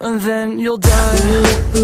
and then you'll die.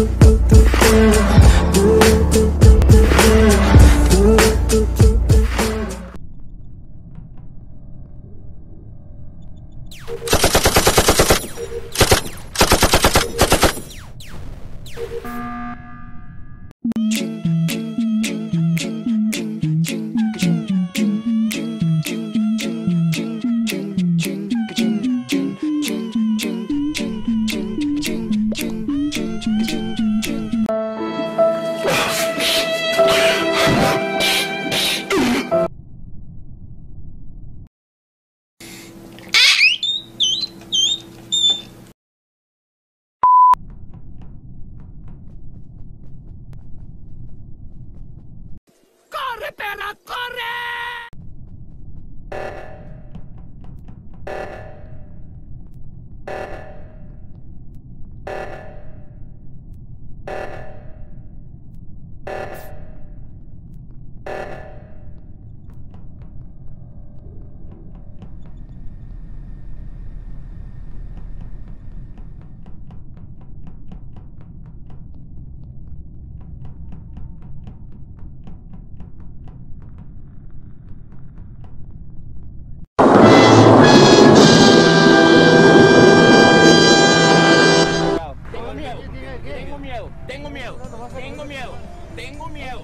Tengo miedo, tengo miedo, tengo miedo,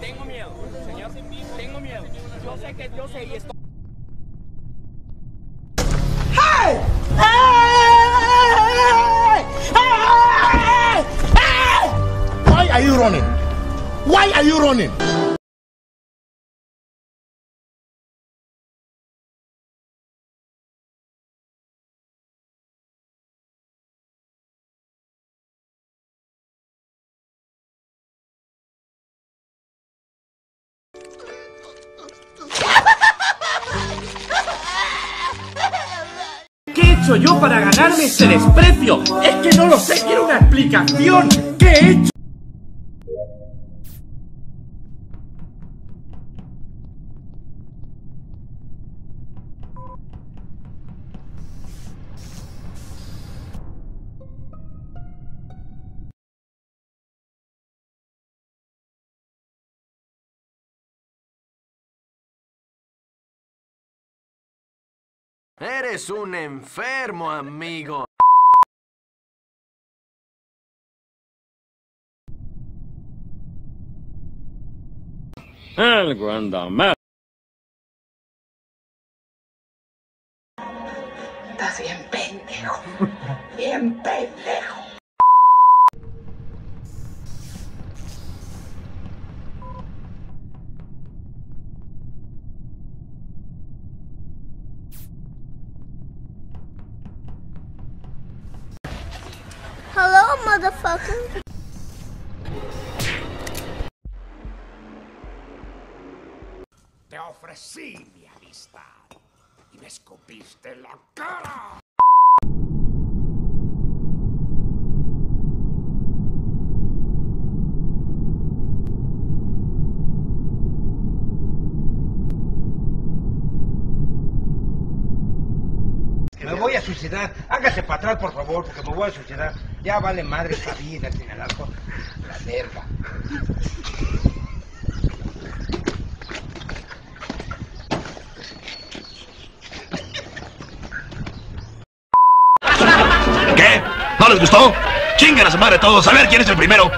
tengo miedo, señor, tengo miedo. Yo sé que yo sé y esto. Why are you running? Why are you running? Yo para ganarme este desprecio? Es que no lo sé, quiero una explicación. ¿Qué he hecho? Eres un enfermo, amigo. El Guandamar. Estás bien pendejo. Bien pendejo. Motherfucker. Te ofrecí mi amistad y me escupiste en la cara. Me voy a suicidar. Hágase para atrás, por favor, porque me voy a suicidar. Ya vale madre esta vida sin el. La verga. ¿Qué? ¿No les gustó? Chinguen a su madre todos. A ver quién es el primero.